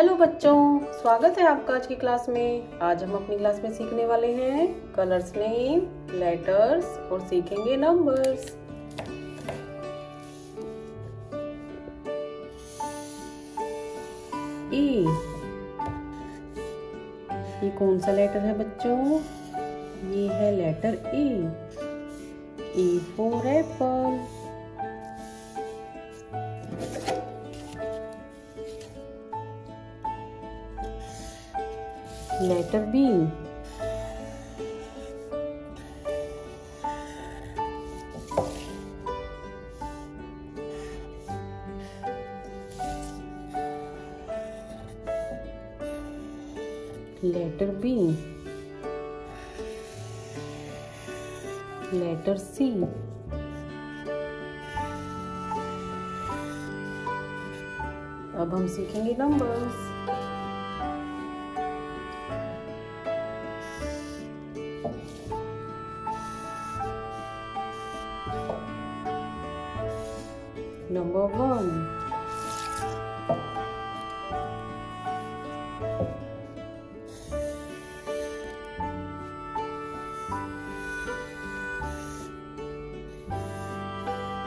Hello बच्चों, स्वागत है आपका आज की क्लास में। आज हम अपनी क्लास में सीखने वाले हैं कलर्स नेम लेटर्स और सीखेंगे नंबर्स ई ये कौन सा लेटर है बच्चों? ये है letter E E for apple letter B. Letter B. Letter C. अब हम सीखेंगे numbers Number one.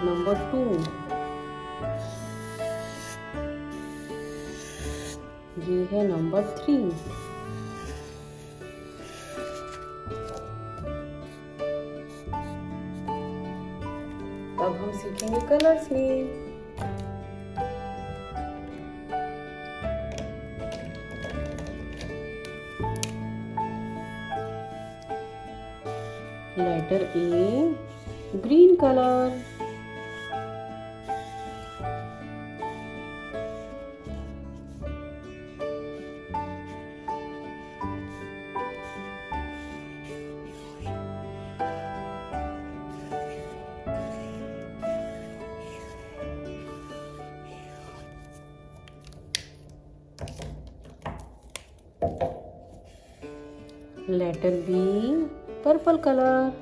Number two. ये है नंबर थ्री अब हम सीखेंगे कलर्स में letter A green colour letter B purple color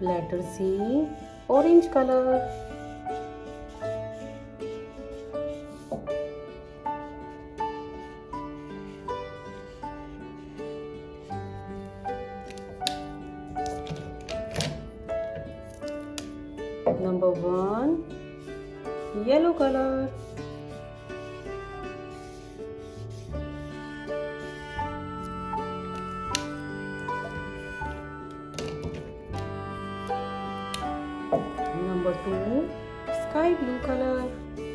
letter C orange color number 1 yellow color number 2 sky blue color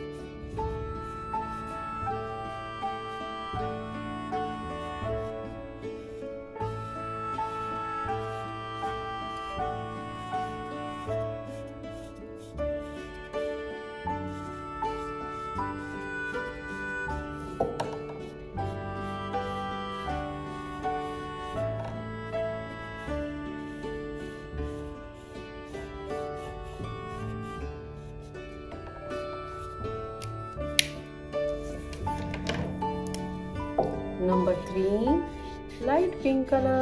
Number 3 light pink color.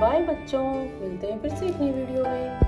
Bye बच्चों। मिलते हैं फिर से एक नई वीडियो में।